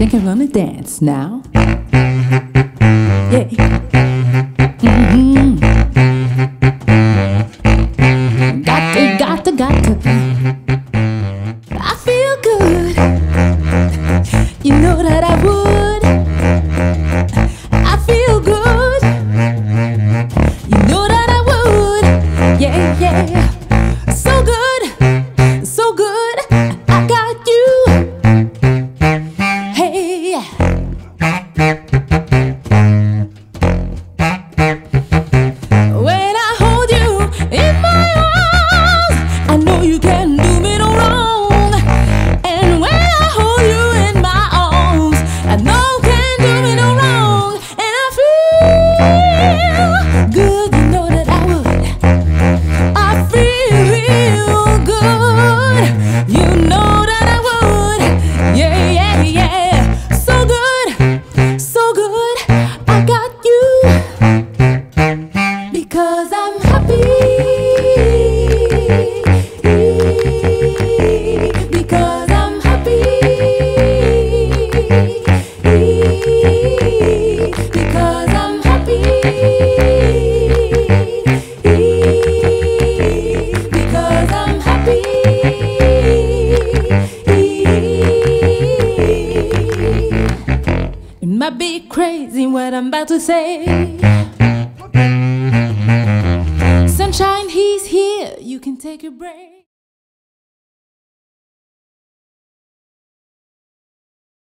think I'm gonna dance now. Yeah. might be crazy what I'm about to say. Sunshine, he's here, you can take a break.